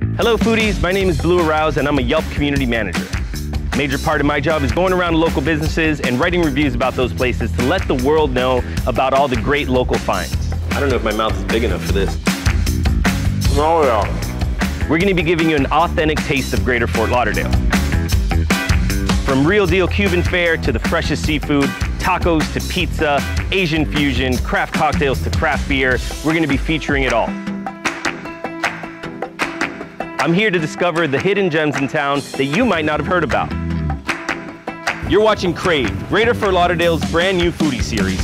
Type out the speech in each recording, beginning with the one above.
Hello foodies, my name is Blue Arouse and I'm a Yelp community manager. Major part of my job is going around to local businesses and writing reviews about those places to let the world know about all the great local finds. I don't know if my mouth is big enough for this. Oh yeah. We're gonna be giving you an authentic taste of Greater Fort Lauderdale. From real deal Cuban fare to the freshest seafood, tacos to pizza, Asian fusion, craft cocktails to craft beer, we're gonna be featuring it all. I'm here to discover the hidden gems in town that you might not have heard about. You're watching Crave, Greater Fort Lauderdale's brand new foodie series.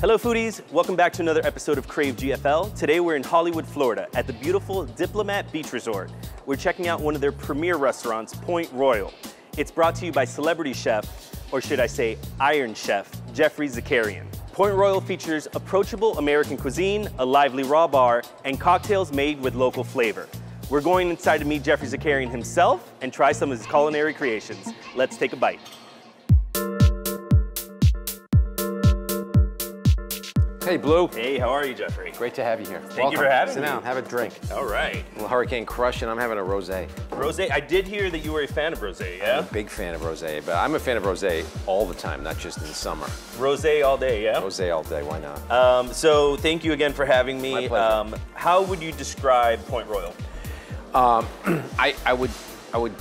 Hello foodies, welcome back to another episode of Crave GFL. Today we're in Hollywood, Florida at the beautiful Diplomat Beach Resort. We're checking out one of their premier restaurants, Point Royal. It's brought to you by celebrity chef, or should I say Iron Chef, Geoffrey Zakarian. Point Royal features approachable American cuisine, a lively raw bar, and cocktails made with local flavor. We're going inside to meet Geoffrey Zakarian himself and try some of his culinary creations. Let's take a bite. Hey, Blue. Hey, how are you, Geoffrey? Great to have you here. Thank you for having Sit me. down, have a drink. All right. A little Hurricane Crush, and I'm having a rosé. Rosé, I did hear that you were a fan of rosé, yeah? A big fan of rosé, but I'm a fan of rosé all the time, not just in the summer. Rosé all day, yeah? Rosé all day, why not? Um, so thank you again for having me. My pleasure. Um, how would you describe Point Royal? I, I would I would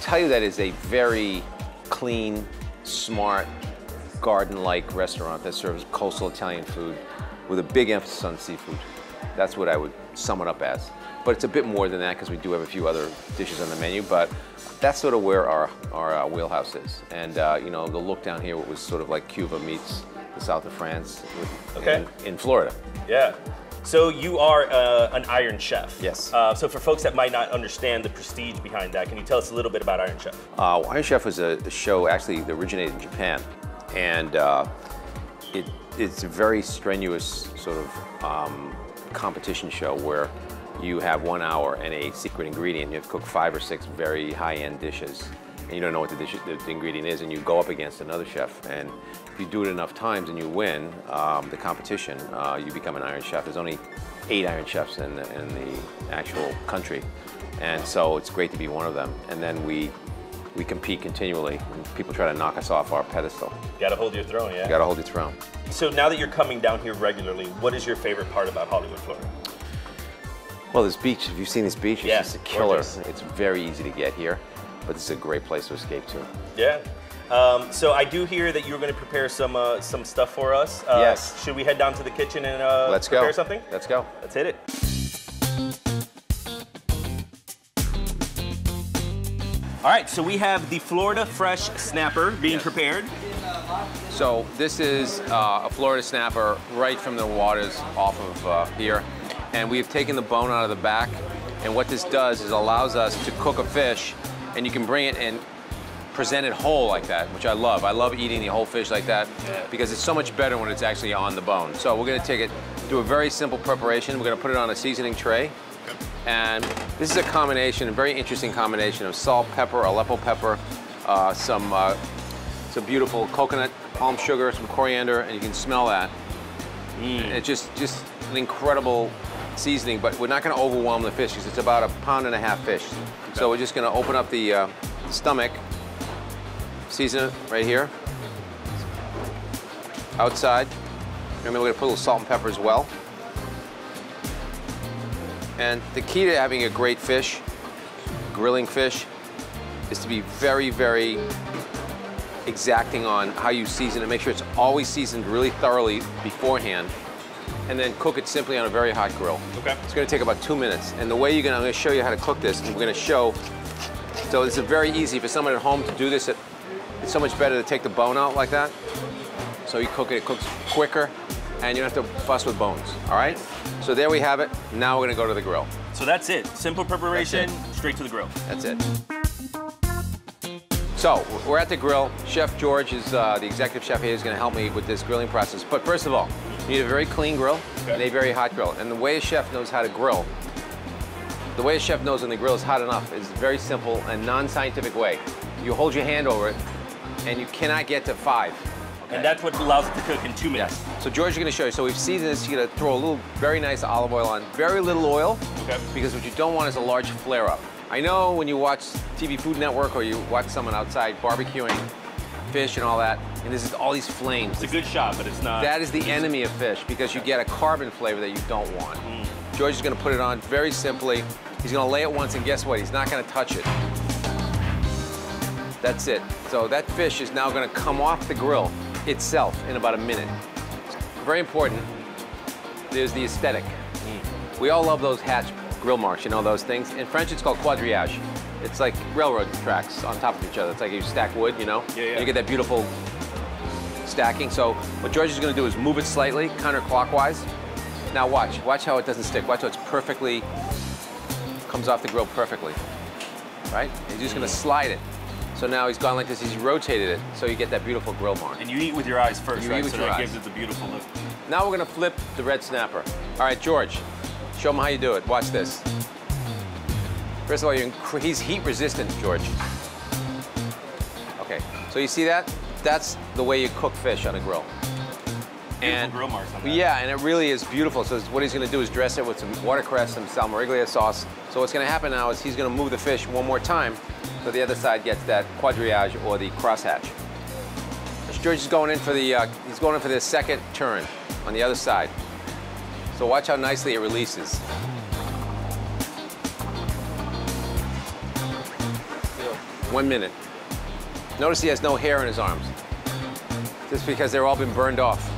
tell you that is a very clean, smart, garden-like restaurant that serves coastal Italian food with a big emphasis on seafood. That's what I would sum it up as. But it's a bit more than that because we do have a few other dishes on the menu. But that's sort of where our our uh, wheelhouse is. And uh, you know, the look down here was sort of like Cuba meets the south of France with, Okay. in, in Florida. Yeah. So you are uh, an Iron Chef. Yes. Uh, so for folks that might not understand the prestige behind that, can you tell us a little bit about Iron Chef? Uh, Iron Chef was a, a show actually that originated in Japan, and uh, it, it's a very strenuous sort of um, competition show where you have one hour and a secret ingredient. You have to cook five or six very high-end dishes, and you don't know what the, dish, the, ingredient is, and you go up against another chef. And if you do it enough times and you win um, the competition, uh, you become an Iron Chef. There's only eight Iron Chefs in the, in the actual country, and so it's great to be one of them. And then we we compete continually. And people try to knock us off our pedestal. Got to hold your throne, yeah. You got to hold your throne. So now that you're coming down here regularly, what is your favorite part about Hollywood, Florida? Well, this beach. Have you seen this beach? It's Yeah, just a killer. gorgeous. It's very easy to get here, but this is a great place to escape to. Yeah. Um, so I do hear that you're going to prepare some uh, some stuff for us. Uh, Yes. Should we head down to the kitchen and uh, Let's prepare go. something? Let's go. Let's hit it. All right, so we have the Florida Fresh Snapper being prepared. So this is uh, a Florida snapper right from the waters off of uh, here, and we have taken the bone out of the back. And what this does is allows us to cook a fish, and you can bring it and present it whole like that, which I love. I love eating the whole fish like that because it's so much better when it's actually on the bone. So we're gonna take it, do a very simple preparation. We're gonna put it on a seasoning tray. And this is a combination, a very interesting combination of salt, pepper, Aleppo pepper, uh, some uh, some beautiful coconut, palm sugar, some coriander, and you can smell that. It's just just an incredible seasoning, but we're not going to overwhelm the fish because it's about a pound and a half fish. So we're just going to open up the uh, stomach, season it right here, outside. And we're going to put a little salt and pepper as well. And the key to having a great fish, grilling fish, is to be very, very exacting on how you season it. Make sure it's always seasoned really thoroughly beforehand, and then cook it simply on a very hot grill. Okay. It's going to take about two minutes. And the way you're going to, I'm going to show you how to cook this, and we're going to show. So it's very easy for someone at home to do this. It, it's so much better to take the bone out like that. So you cook it, it cooks quicker, and you don't have to fuss with bones. All right. So there we have it. Now we're going to go to the grill. So that's it. Simple preparation, That's straight to the grill. That's it. So we're at the grill. Chef George is uh, the executive chef here. Is going to help me with this grilling process. But first of all, you need a very clean grill Okay. and a very hot grill. And the way a chef knows how to grill, the way a chef knows when the grill is hot enough is a very simple and non-scientific way. You hold your hand over it, and you cannot get to five. And that's what allows it to cook in two minutes. Yes. So George is going to show you. So we've seasoned this. You're going to throw a little, very nice olive oil on. Very little oil. Okay. Because what you don't want is a large flare up. I know when you watch TV Food Network or you watch someone outside barbecuing fish and all that, and there's all these flames. It's a good shot, but it's not. That is the enemy of fish because you get a carbon flavor that you don't want. Mm. George is going to put it on very simply. He's going to lay it once, and guess what? He's not going to touch it. That's it. So that fish is now going to come off the grill itself in about a minute. Very important. There's the aesthetic. Mm. We all love those hatch grill marks, you know those things? In French, it's called quadrillage. It's like railroad tracks on top of each other. It's like you stack wood, you know? Yeah, yeah. You get that beautiful stacking. So what George is gonna do is move it slightly, counterclockwise. Now watch, watch how it doesn't stick. Watch how it's perfectly, comes off the grill perfectly, right? He's just gonna slide it. So now he's gone like this, he's rotated it, so you get that beautiful grill mark. And you eat with your eyes first, You right? eat with so your that eyes. gives it the beautiful look. Now we're gonna flip the red snapper. All right, George, show him how you do it. Watch this. First of all, you're he's heat resistant, George. Okay, so you see that? That's the way you cook fish on a grill. Beautiful grill marks. Yeah, and it really is beautiful. So what he's gonna do is dress it with some watercress, some salmoriglio sauce. So what's gonna happen now is he's gonna move the fish one more time so the other side gets that quadrillage or the crosshatch. George is going in for the, uh, he's going in for the second turn on the other side. So watch how nicely it releases. One minute. Notice he has no hair in his arms. Just because they're all been burned off.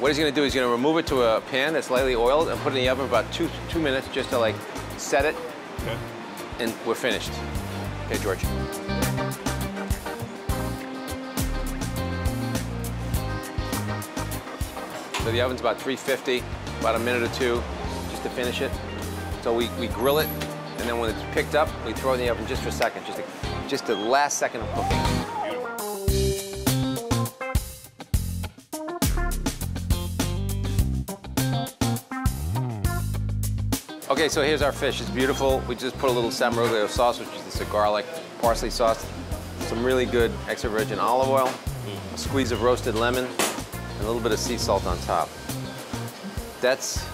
What he's gonna do is he's gonna remove it to a pan that's lightly oiled and put it in the oven for about two, two minutes just to like set it Okay. And we're finished. Okay, George. So the oven's about 350, about a minute or two just to finish it. So we, we grill it, and then when it's picked up, we throw it in the oven just for a second, just, a, just the last second of cooking. Okay, so here's our fish. It's beautiful. We just put a little salmoriglio sauce, which is this garlic, parsley sauce, some really good extra virgin olive oil, a squeeze of roasted lemon, and a little bit of sea salt on top. That's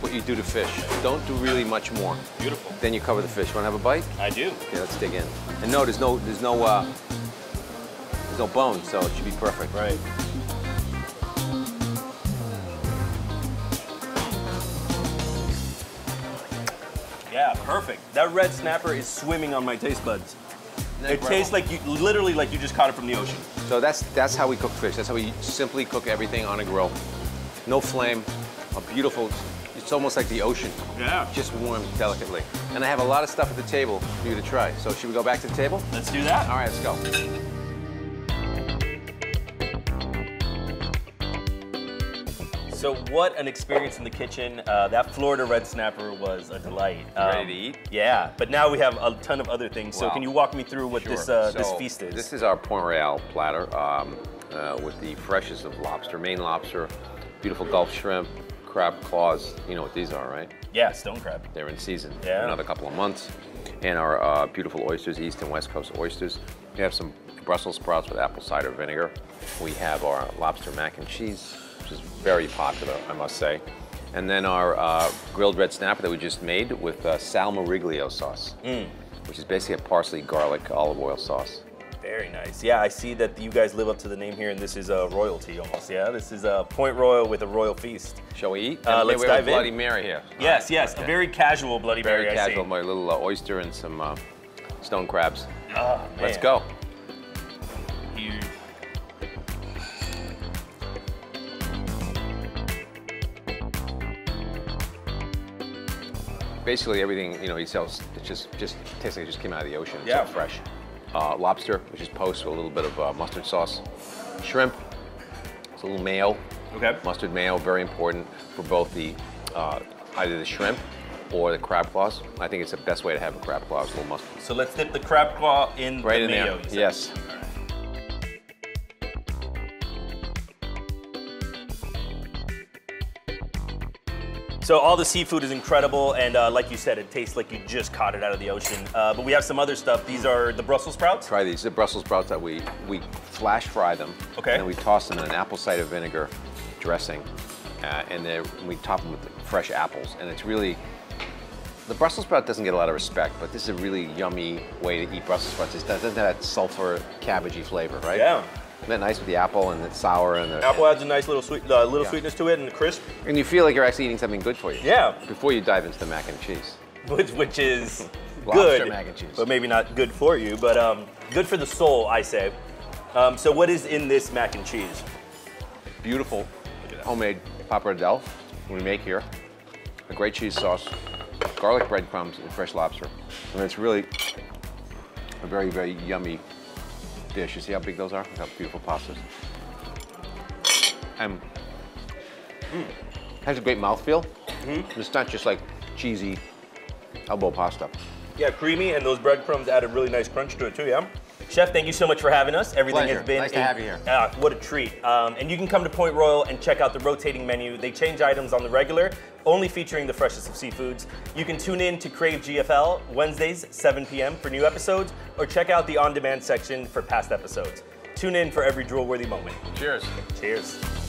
what you do to fish. Don't do really much more. Beautiful. Then you cover the fish. Want to have a bite? I do. Okay, let's dig in. And no, there's no, there's no, uh, there's no bone, so it should be perfect. Right. Perfect. That red snapper is swimming on my taste buds. It tastes like you, literally like you just caught it from the ocean. So that's that's how we cook fish. That's how we simply cook everything on a grill. No flame, a beautiful. It's almost like the ocean, Yeah. just warm delicately. And I have a lot of stuff at the table for you to try. So should we go back to the table? Let's do that. All right, let's go. So what an experience in the kitchen. Uh, that Florida red snapper was a delight. Um, ready to eat? Yeah, but now we have a ton of other things. So Wow. can you walk me through what this Sure. uh, this feast is? This is our Point Royal platter um, uh, with the freshest of lobster, Maine lobster, beautiful Gulf shrimp, crab claws. You know what these are, right? yeah, stone crab. They're in season. Yeah. Another couple of months. And our uh, beautiful oysters, East and West Coast oysters. We have some Brussels sprouts with apple cider vinegar. We have our lobster mac and cheese, which is very popular, I must say. And then our uh, grilled red snapper that we just made with uh, salmoriglio sauce, Mm. which is basically a parsley, garlic, olive oil sauce. Very nice. Yeah, I see that you guys live up to the name here, and this is a royalty almost. Yeah, this is a Point Royal with a royal feast. Shall we eat? Uh, And let's we have dive a in. Bloody Mary here. Yes, right, yes, okay. a very casual Bloody very Mary. I see. casual. My little uh, oyster and some uh, stone crabs. Oh, Let's go. Basically everything you know he sells it just just tastes like it just came out of the ocean. It's Yeah. so fresh. Uh, lobster which is poached with a little bit of uh, mustard sauce. Shrimp it's a little mayo. Okay. mustard mayo very important for both the uh, either the shrimp or the crab claws. I think it's the best way to have a crab claw is a little mustard. So let's dip the crab claw in right the in mayo. there yes So all the seafood is incredible, and uh, like you said, it tastes like you just caught it out of the ocean. Uh, but we have some other stuff. These are the Brussels sprouts. Try these. The Brussels sprouts that we we flash fry them. Okay. And then we toss them in an apple cider vinegar dressing, uh, and then we top them with fresh apples. And it's really the Brussels sprout doesn't get a lot of respect, but this is a really yummy way to eat Brussels sprouts. It doesn't have that sulfur cabbagey flavor, right? Yeah. Isn't that nice with the apple and it's sour and the Apple adds a nice little sweet, uh, little Yeah. sweetness to it, and crisp, and you feel like you're actually eating something good for you. Yeah. Before you dive into the mac and cheese. which, which is Lobster good, mac and cheese. but maybe not good for you, but um, good for the soul, I say. Um, so what is in this mac and cheese? Beautiful homemade pappardelle we make here. A great cheese sauce, garlic breadcrumbs, and fresh lobster. And it's really a very, very yummy dish. You see how big those are? Look how beautiful pastas. And mm, has a great mouthfeel. It's not just like cheesy elbow pasta. Yeah, creamy, and those breadcrumbs add a really nice crunch to it too, yeah? Chef, thank you so much for having us. Everything Pleasure. has been Nice to have you here. Ah, what a treat. Um, and you can come to Point Royal and check out the rotating menu. They change items on the regular, only featuring the freshest of seafoods. You can tune in to Crave GFL Wednesdays, 7 p.m. for new episodes, or check out the on-demand section for past episodes. Tune in for every drool-worthy moment. Cheers. Cheers.